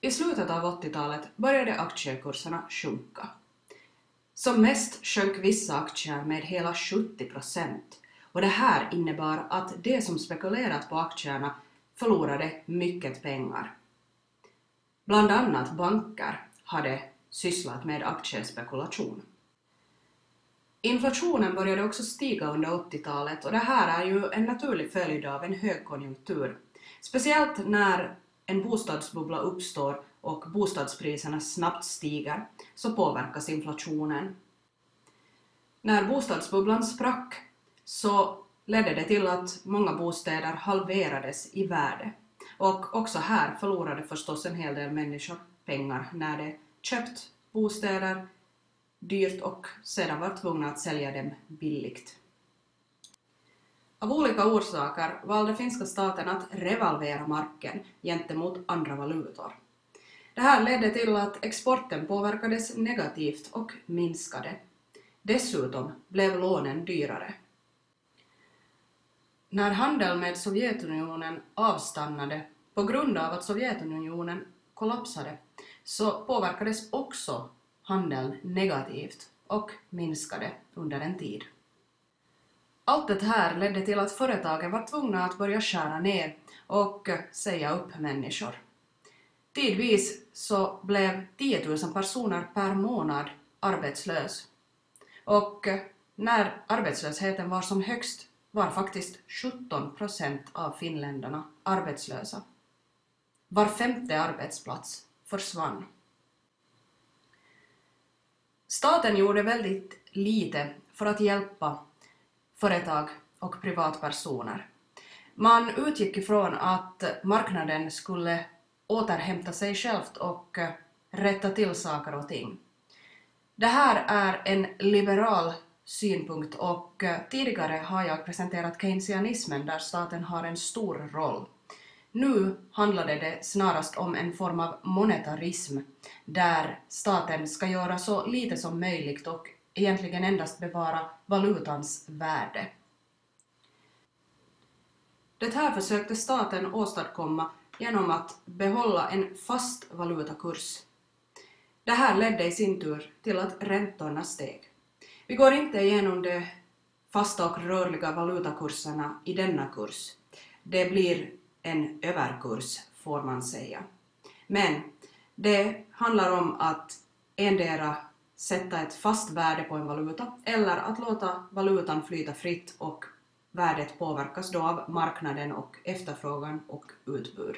I slutet av 80-talet började aktiekurserna sjunka. Som mest sjönk vissa aktier med hela 70 procent och det här innebar att de som spekulerat på aktierna förlorade mycket pengar. Bland annat banker hade sysslat med aktiespekulation. Inflationen började också stiga under 80-talet och det här är ju en naturlig följd av en högkonjunktur. Speciellt när en bostadsbubbla uppstår och bostadspriserna snabbt stiger så påverkas inflationen. När bostadsbubblan sprack så ledde det till att många bostäder halverades i värde. Och också här förlorade förstås en hel del människor pengar när de köpt bostäder dyrt och sedan var tvungna att sälja dem billigt. Av olika orsaker valde finska staten att revalvera marken gentemot andra valutor. Det här ledde till att exporten påverkades negativt och minskade. Dessutom blev lånen dyrare. När handeln med Sovjetunionen avstannade på grund av att Sovjetunionen kollapsade så påverkades också handeln negativt och minskade under en tid. Allt det här ledde till att företagen var tvungna att börja skära ner och säga upp människor. Tidvis så blev 10 000 personer per månad arbetslös. Och när arbetslösheten var som högst var faktiskt 17 procent av finländarna arbetslösa. Var femte arbetsplats försvann. Staten gjorde väldigt lite för att hjälpa företag och privatpersoner. Man utgick ifrån att marknaden skulle återhämta sig självt och eh, rätta till saker och ting. Det här är en liberal synpunkt och eh, tidigare har jag presenterat keynesianismen där staten har en stor roll. Nu handlade det snarast om en form av monetarism där staten ska göra så lite som möjligt och egentligen endast bevara valutans värde. Det här försökte staten åstadkomma genom att behålla en fast valutakurs. Det här ledde i sin tur till att räntorna steg. Vi går inte igenom de fasta och rörliga valutakurserna i denna kurs. Det blir en överkurs får man säga. Men det handlar om att endera sätta ett fast värde på en valuta eller att låta valutan flyta fritt och värdet påverkas då av marknaden och efterfrågan och utbud.